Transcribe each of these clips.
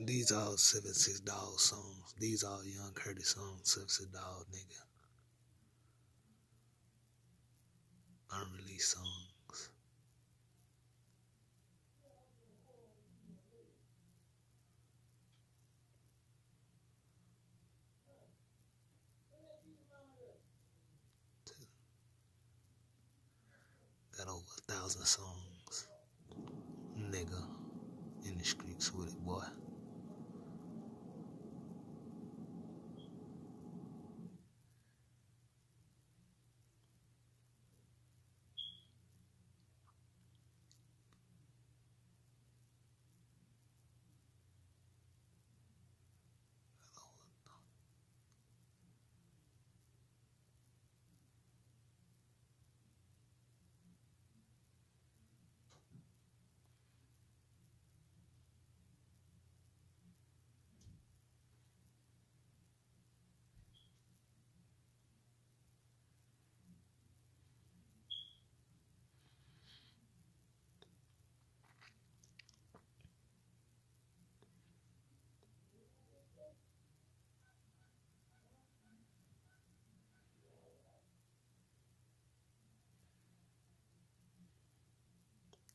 These all seven six dog songs. These all Young Curtis songs, seven six dog nigga. Unreleased songs. Got over a thousand songs. Nigga. In the streets with it, boy.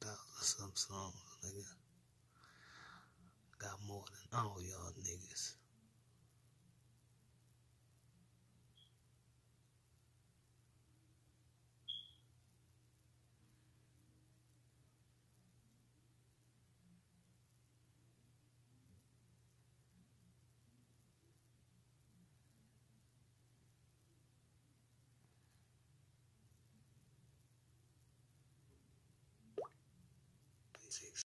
Thousand some songs, nigga. Got more than all y'all niggas.